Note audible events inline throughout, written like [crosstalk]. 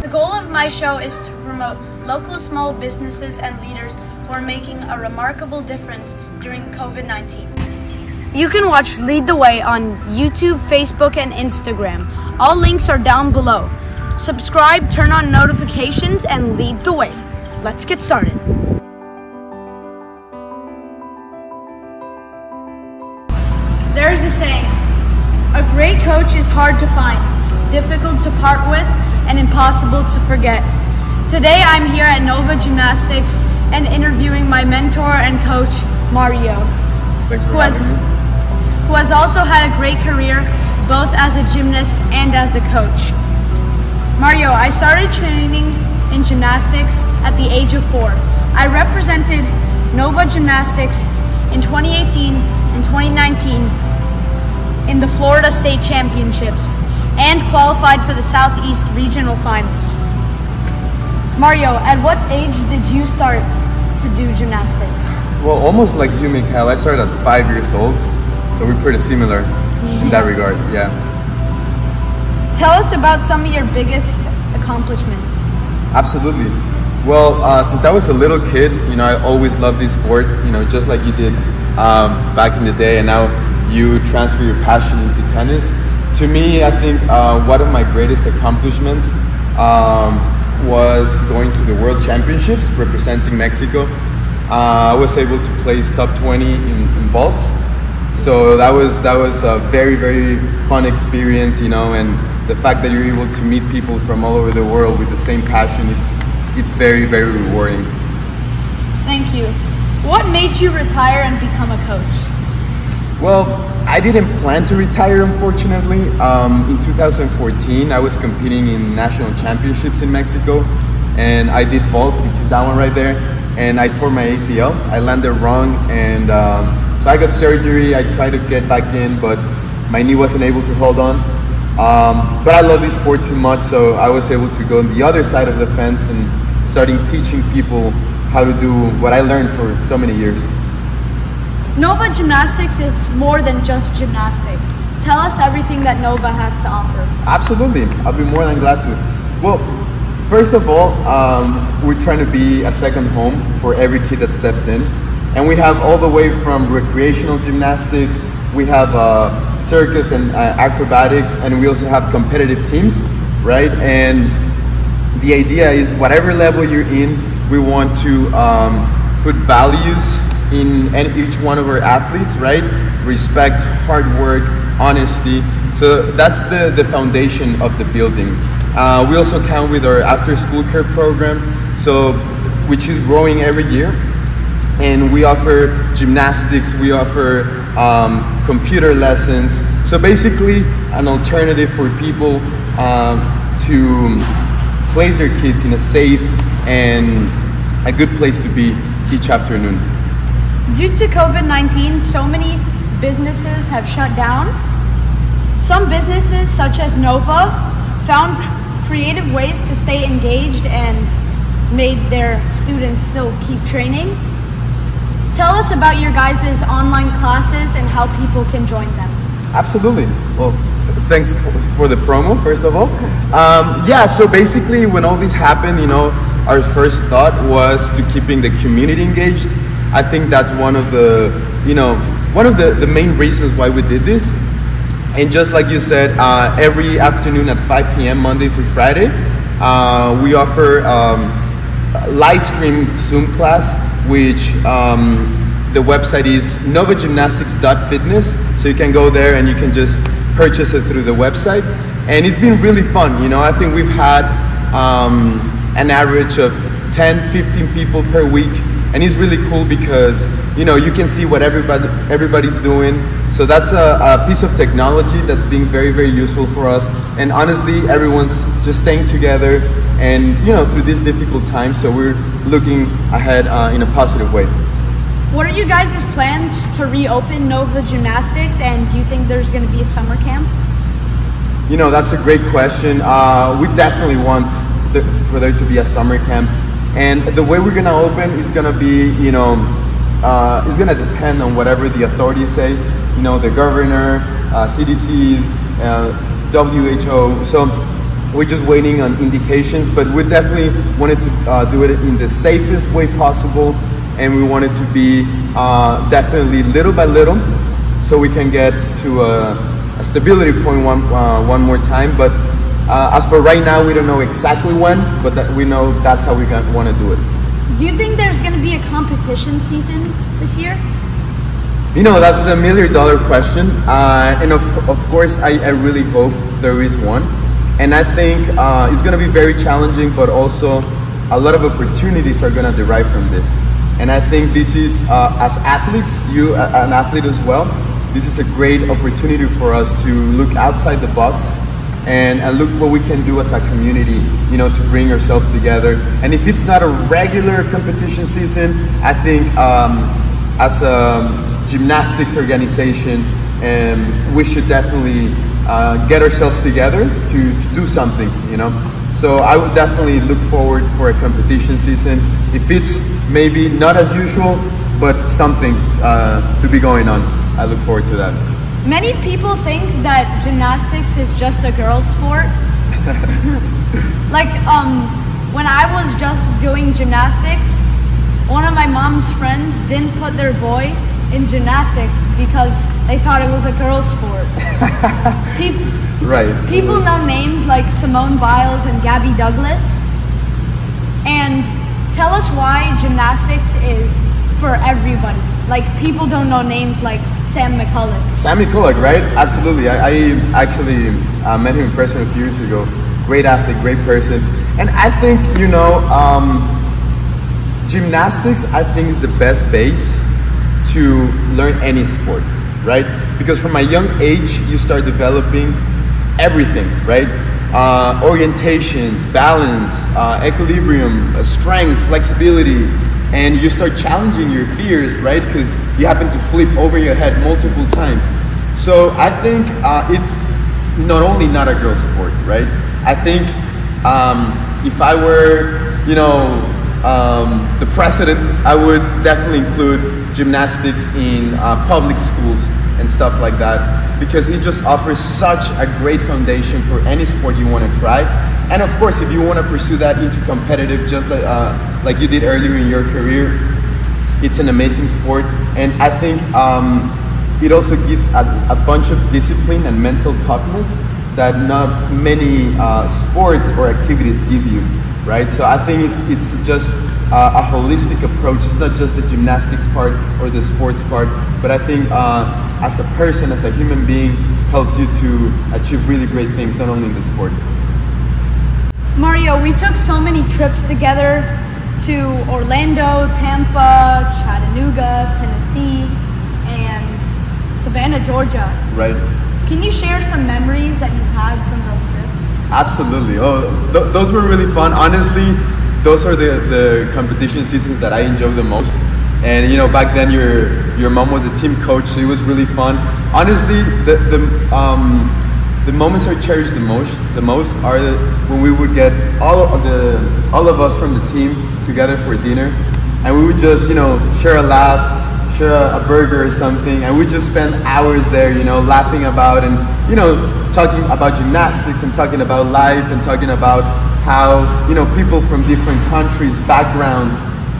The goal of my show is to promote local small businesses and leaders who are making a remarkable difference during COVID 19. You can watch Lead the Way on YouTube, Facebook, and Instagram. All links are down below. Subscribe, turn on notifications, and lead the way. Let's get started. There's a saying a great coach is hard to find, difficult to part with, and impossible to forget. Today I'm here at Nova Gymnastics and interviewing my mentor and coach, Mario. Who has, who has also had a great career both as a gymnast and as a coach. Mario, I started training in gymnastics at the age of four. I represented Nova Gymnastics in 2018 and 2019 in the Florida State Championships and qualified for the Southeast Regional Finals. Mario, at what age did you start to do gymnastics? Well, almost like you, Mikaeel. I started at five years old, so we're pretty similar in that regard. Yeah, Tell us about some of your biggest accomplishments. absolutely. Well, uh, since I was a little kid, you know, I always loved this sport. You know, just like you did um, back in the day, and now you transfer your passion into tennis. To me, I think uh, one of my greatest accomplishments um, was going to the World Championships representing Mexico. Uh, I was able to place top 20 in, in vault. So that was that was a very very fun experience, you know, and the fact that you're able to meet people from all over the world with the same passion, it's it's very very rewarding. Thank you. What made you retire and become a coach? Well, I didn't plan to retire, unfortunately. Um, in 2014, I was competing in national championships in Mexico, and I did vault, which is that one right there, and I tore my ACL. I landed wrong, and um, so I got surgery. I tried to get back in, but my knee wasn't able to hold on. Um, but I love this sport too much, so I was able to go on the other side of the fence and starting teaching people how to do what I learned for so many years. Nova Gymnastics is more than just gymnastics. Tell us everything that Nova has to offer. Absolutely, I'll be more than glad to. Well, first of all, um, we're trying to be a second home for every kid that steps in, and we have all the way from recreational gymnastics, we have uh, circus and uh, acrobatics, and we also have competitive teams, right? And the idea is whatever level you're in, we want to um, put values in each one of our athletes, right? Respect, hard work, honesty. So that's the, the foundation of the building. Uh, we also count with our after school care program, so which is growing every year. And we offer gymnastics, we offer um, computer lessons. So basically, an alternative for people um, to place their kids in a safe and a good place to be each afternoon. Due to COVID 19, so many businesses have shut down. Some businesses, such as Nova, found creative ways to stay engaged and made their students still keep training. Tell us about your guys' online classes and how people can join them. Absolutely. Well, thanks for, for the promo, first of all. Um, yeah, so basically, when all this happened, you know, our first thought was to keeping the community engaged. I think that's one of the, you know, one of the, the main reasons why we did this. And just like you said, uh, every afternoon at 5 p.m., Monday through Friday, uh, we offer um, live stream Zoom class, which um, the website is novagymnastics.fitness. So you can go there and you can just purchase it through the website. And it's been really fun. You know, I think we've had um, an average of 10, 15 people per week. And it's really cool because, you know, you can see what everybody everybody's doing. So that's a, a piece of technology that's being very, very useful for us. And honestly, everyone's just staying together and, you know, through this difficult time. So we're looking ahead uh, in a positive way. What are you guys' plans to reopen Nova Gymnastics and do you think there's going to be a summer camp? You know, that's a great question. Uh, we definitely want the, for there to be a summer camp. And the way we're gonna open is gonna be, you know, uh, it's gonna depend on whatever the authorities say. You know, the governor, uh, CDC, uh, WHO. So we're just waiting on indications, but we definitely wanted to uh, do it in the safest way possible, and we wanted to be uh, definitely little by little, so we can get to a, a stability point one uh, one more time. But uh, as for right now, we don't know exactly when, but that we know that's how we want to do it. Do you think there's going to be a competition season this year? You know, that's a million dollar question. Uh, and of, of course, I, I really hope there is one. And I think uh, it's going to be very challenging, but also a lot of opportunities are going to derive from this. And I think this is, uh, as athletes, you, uh, an athlete as well, this is a great opportunity for us to look outside the box and, and look what we can do as a community, you know, to bring ourselves together. And if it's not a regular competition season, I think um, as a gymnastics organization, and we should definitely uh, get ourselves together to, to do something, you know. So I would definitely look forward for a competition season. If it's maybe not as usual, but something uh, to be going on, I look forward to that. Many people think that gymnastics is just a girl's sport. [laughs] like um, when I was just doing gymnastics, one of my mom's friends didn't put their boy in gymnastics because they thought it was a girls' sport. [laughs] people, right. People know names like Simone Biles and Gabby Douglas. And tell us why gymnastics is for everybody. Like people don't know names like Sam Mikulak. Sam Mikulak, right? Absolutely. I, I actually uh, met him in person a few years ago. Great athlete, great person. And I think, you know, um, gymnastics, I think, is the best base to learn any sport, right? Because from a young age, you start developing everything, right? Uh, orientations, balance, uh, equilibrium, uh, strength, flexibility, and you start challenging your fears, right? Because you happen to flip over your head multiple times. So I think uh, it's not only not a girl sport, right? I think um, if I were, you know, um, the president, I would definitely include gymnastics in uh, public schools and stuff like that because it just offers such a great foundation for any sport you want to try. And of course, if you want to pursue that into competitive, just like, uh, like you did earlier in your career, it's an amazing sport. And I think um, it also gives a, a, bunch of discipline and mental toughness that not many uh, sports or activities give you right? So I think it's it's just uh, a holistic approach. It's not just the gymnastics part or the sports part, but I think uh, as a person, as a human being, helps you to achieve really great things, not only in the sport. Mario, we took so many trips together to Orlando, Tampa, Chattanooga, Tennessee, and Savannah, Georgia. Right. Can you share some memories that you had from those trips? Absolutely. Oh, th- those were really fun. Honestly, those are the, the competition seasons that I enjoy the most. And you know, back then your your mom was a team coach, so it was really fun. Honestly, the the um, the moments I cherish the most the most are the, when we would get all of the all of us from the team together for dinner, and we would just you know share a laugh, share a, a burger or something, and we just spend hours there, you know, laughing about and you know talking about gymnastics and talking about life and talking about how you know people from different countries, backgrounds,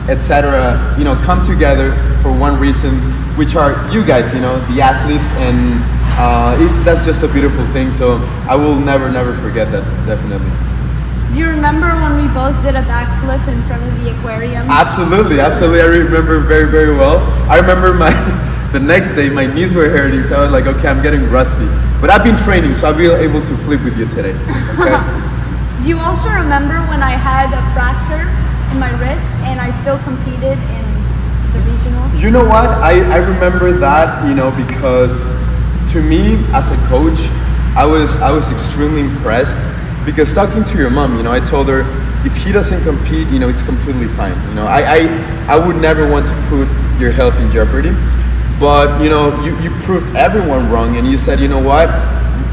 etc. You know, come together for one reason, which are you guys, you know, the athletes, and uh, it, that's just a beautiful thing. So I will never, never forget that. Definitely. Do you remember when we both did a backflip in front of the aquarium? Absolutely, absolutely. I remember very, very well. I remember my [laughs] the next day my knees were hurting, so I was like, okay, I'm getting rusty. But I've been training, so I'll be able to flip with you today. Okay. [laughs] Do you also remember when I had a fracture in my wrist and I still competed in the regional? You know what? I, I remember that, you know, because to me as a coach, I was I was extremely impressed because talking to your mom, you know, I told her if he doesn't compete, you know, it's completely fine. You know, I, I, I would never want to put your health in jeopardy. But, you know, you, you proved everyone wrong and you said, you know what,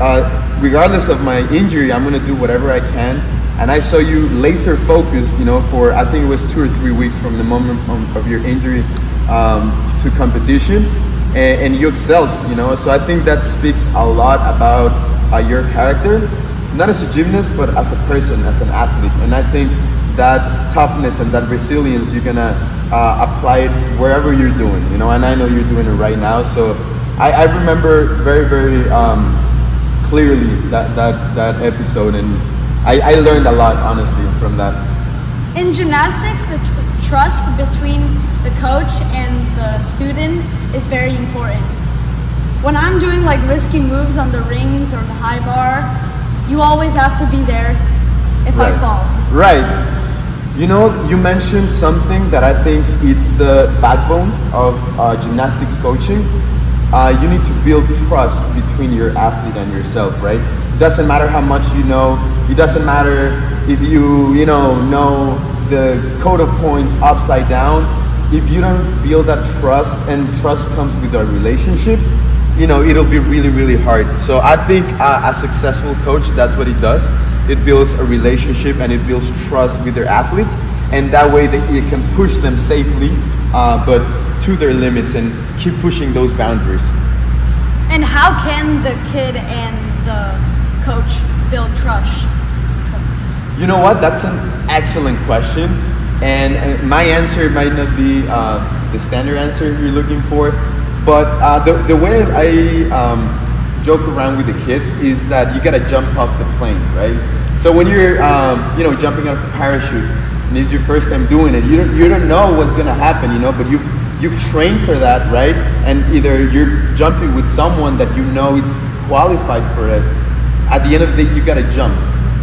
uh, regardless of my injury, I'm going to do whatever I can. And I saw you laser focused, you know, for I think it was two or three weeks from the moment of your injury um, to competition. And, and, you excelled, you know. So I think that speaks a lot about uh, your character not as a gymnast, but as a person, as an athlete. And I think that toughness and that resilience, you're gonna uh, apply it wherever you're doing, you know. And I know you're doing it right now. So I, I remember very, very um, clearly that, that, that episode, and I, I learned a lot, honestly, from that. In gymnastics, the trust between the coach and the student is very important. When I'm doing like risky moves on the rings or the high bar, you always have to be there if right. I fall. Right. You know, you mentioned something that I think it's the backbone of uh, gymnastics coaching. Uh, you need to build trust between your athlete and yourself, right? It doesn't matter how much you know. It doesn't matter if you, you know, know the code of points upside down. If you don't build that trust, and trust comes with a relationship, you know, it'll be really, really hard. So I think uh, a successful coach, that's what he does. It builds a relationship and it builds trust with their athletes, and that way they, it can push them safely, uh, but to their limits and keep pushing those boundaries. And how can the kid and the coach build trust? You know what? That's an excellent question. And uh, my answer might not be uh, the standard answer you're looking for, but uh, the, the way I um, joke around with the kids is that you gotta jump off the plane, right? So when you're, um, you know, jumping off a parachute, and it's your first time doing it, you don't, you don't know what's gonna happen, you know, but you've, you've trained for that, right? And either you're jumping with someone that you know it's qualified for it. At the end of the day, you gotta jump.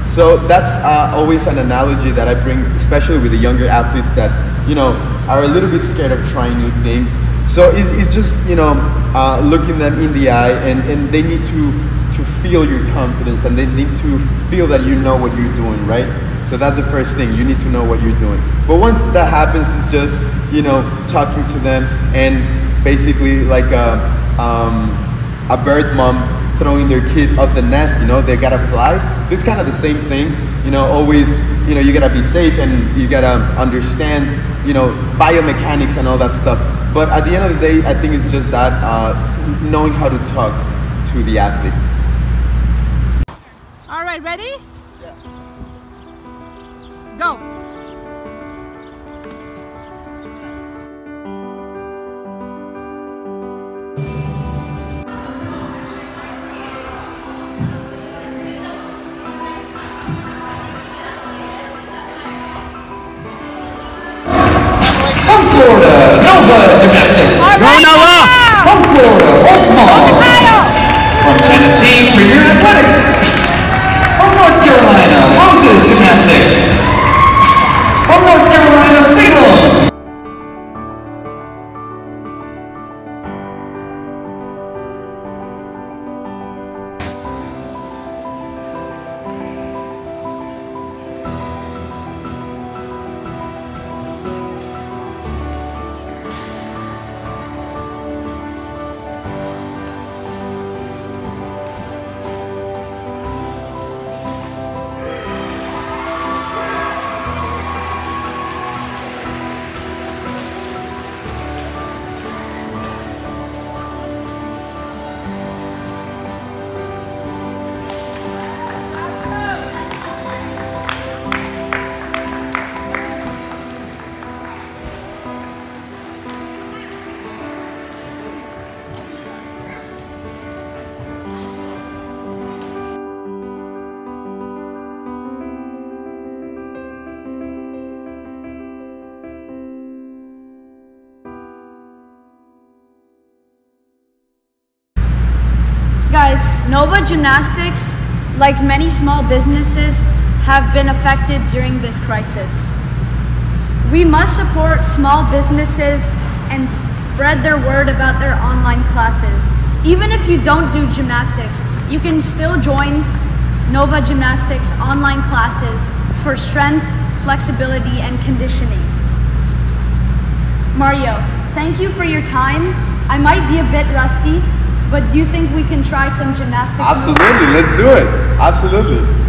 So that's uh, always an analogy that I bring, especially with the younger athletes that you know are a little bit scared of trying new things. So it's, it's just you know uh, looking them in the eye, and, and they need to to feel your confidence, and they need to feel that you know what you're doing, right? So that's the first thing. You need to know what you're doing. But once that happens, it's just you know talking to them and basically like a, um, a bird mom throwing their kid up the nest, you know, they gotta fly. So it's kind of the same thing, you know, always, you know, you gotta be safe and you gotta understand, you know, biomechanics and all that stuff. But at the end of the day, I think it's just that, uh, knowing how to talk to the athlete. All right, ready? Yeah. Go. Nova Gymnastics, like many small businesses, have been affected during this crisis. We must support small businesses and spread their word about their online classes. Even if you don't do gymnastics, you can still join Nova Gymnastics online classes for strength, flexibility, and conditioning. Mario, thank you for your time. I might be a bit rusty, but do you think we can try some gymnastics? Absolutely, let's do it. Absolutely.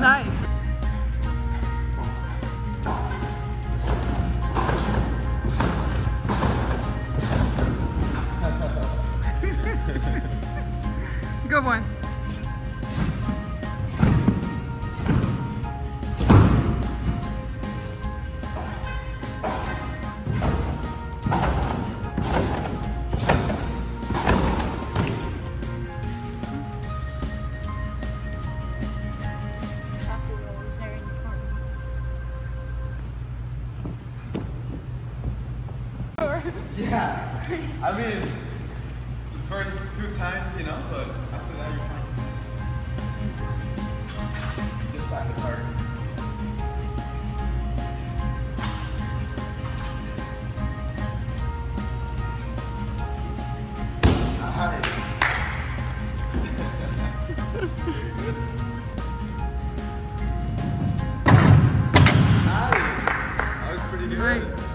nice. Yeah. I mean, the first two times, you know, but after that, you're fine. It's just like the third. Nice. That was pretty good. Nice.